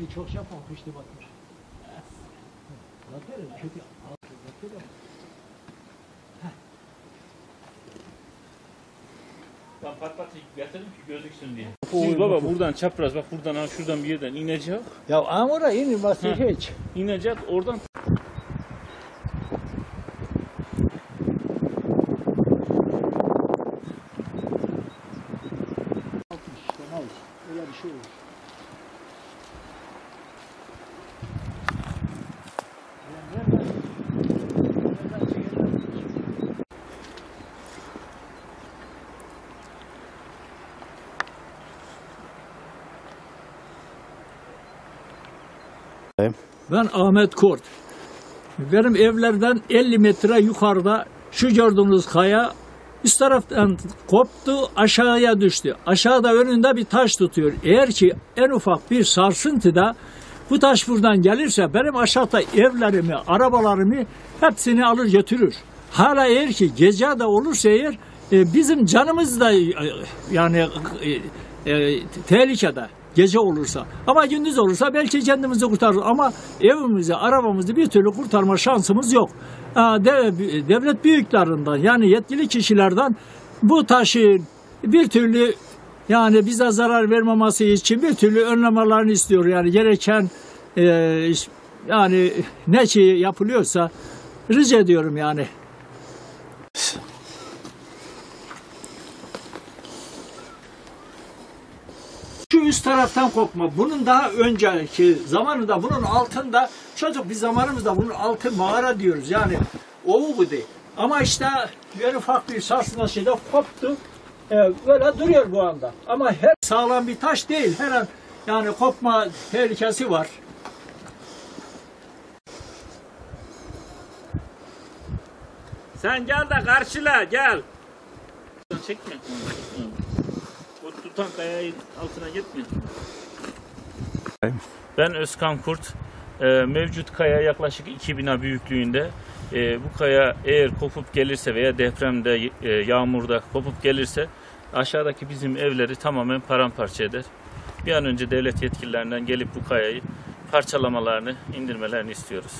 Şimdi çok şey yapma, kışta batmış. Zaten kötü. Zaten Ben patlatıcı getirdim ki gözüksün diye. Şimdi baba buradan çapraz bak buradan ha şuradan bir yerden inecek. Ya oraya inilmesi Hı. hiç. İnecek oradan ne olur. Öyle bir şey olur. Ben Ahmet Kurt. Benim evlerden 50 metre yukarıda şu gördüğünüz kaya üst taraftan koptu aşağıya düştü. Aşağıda önünde bir taş tutuyor. Eğer ki en ufak bir sarsıntıda bu taş buradan gelirse benim aşağıda evlerimi, arabalarımı hepsini alır götürür. Hala eğer ki gece de olursa eğer e, bizim canımız da e, yani e, tehlikede gece olursa. Ama gündüz olursa belki kendimizi kurtarırız. Ama evimizi, arabamızı bir türlü kurtarma şansımız yok. Devlet büyüklerinden yani yetkili kişilerden bu taşı bir türlü yani bize zarar vermemesi için bir türlü önlemelerini istiyor. Yani gereken e, yani ne şey yapılıyorsa rica ediyorum yani. Üst taraftan kopma. Bunun daha önceki zamanında bunun altında çocuk bir zamanımızda bunun altı mağara diyoruz. Yani ovu bu değil. Ama işte ufak bir sarsıntıda şeyde koptu. Ee, böyle duruyor bu anda. Ama her sağlam bir taş değil. Her an yani kopma tehlikesi var. Sen gel de karşıla gel. Çekme. Bu tutan kayayı altına gitme. Ben Özkan Kurt. Ee, mevcut kaya yaklaşık 2 bina büyüklüğünde. Ee, bu kaya eğer kopup gelirse veya depremde, e, yağmurda kopup gelirse aşağıdaki bizim evleri tamamen paramparça eder. Bir an önce devlet yetkililerinden gelip bu kayayı parçalamalarını, indirmelerini istiyoruz.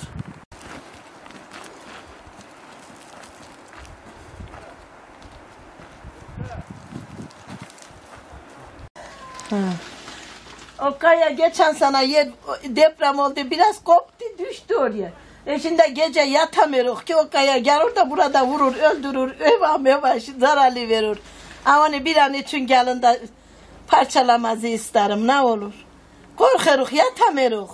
O kaya geçen sana yer deprem oldu biraz koptu düştü oraya. E şimdi gece yatamıyoruz ki o kaya gelir de burada vurur öldürür eva meva zararlı verir. Ama onu bir an için gelin de parçalamazı isterim ne olur. Korkarız yatamıyoruz.